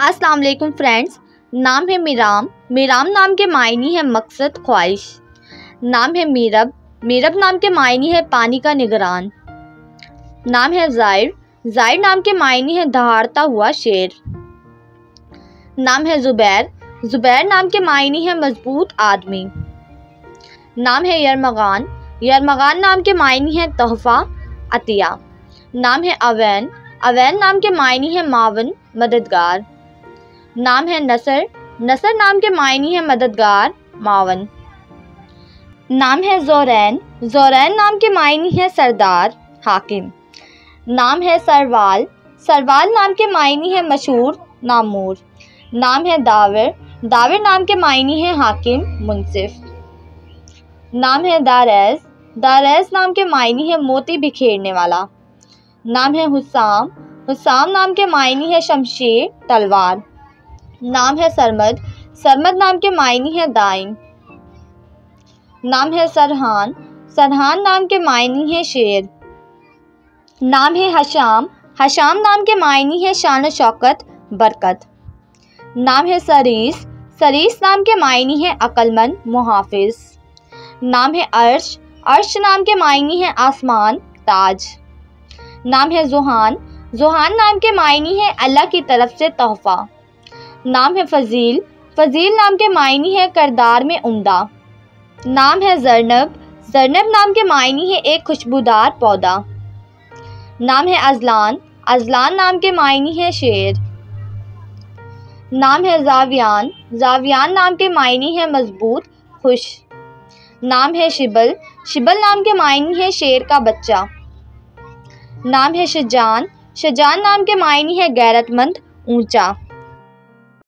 अस्सलाम वालेकुम फ्रेंड्स, नाम है मीराम। मीराम नाम के मायनी है मकसद ख्वाहिश। नाम है मीरब। मीरब नाम के मायनी है पानी का निगरान। नाम है जायर जायर नाम के मायनी है दहाड़ता हुआ शेर। नाम है ज़ुबैर। ज़ुबैर नाम के मायनी है मज़बूत आदमी। नाम है यरमगान। यरमगान नाम के मायनी है तोहफ़ा, अतिया। नाम है अवैन। अवैन नाम के मायनी है मावन, मददगार। नाम है नसर। नसर नाम के मायनी है मददगार, मावन। नाम है जोरैन। जोरैन नाम के मायनी है सरदार, हाकिम। नाम है सरवाल। सरवाल नाम के मायनी है मशहूर, नामूर। नाम है दावर। दावर नाम के मायनी है हाकिम, मुनसिफ। नाम है दारैज। दारैज नाम के मायनी है मोती बिखेरने वाला। नाम है हुसाम। हुसाम नाम के मायनी है शमशेर, तलवार। नाम है सरमद। सरमद नाम के मायनी है दाइन। नाम है सरहान। सरहान नाम के मायनी है शेर। नाम है हशाम। हशाम नाम के मायनी है शान शौकत, बरकत। नाम है सरीस। सरीस नाम के मायनी है अक्लमंद, मुहाफिज। नाम है अर्श। अर्श नाम के मायनी है आसमान, ताज। नाम है जुहान। जुहान नाम के मायनी है अल्लाह की तरफ़ से तोहफ़ा। नाम है फ़जील। फ़जील नाम के मायनी है करदार में उम्दा। नाम है जरनब। जरनब नाम के मायनी है एक खुशबूदार पौधा। नाम है अजलान। अजलान नाम के मायनी है शेर। नाम है जावियान। जावियान नाम के मायनी है मज़बूत, खुश। नाम है शिबल। शिबल नाम के मायनी है शेर का बच्चा। नाम है शजान। शजान नाम के मायनी है गैरतमंद, ऊँचा।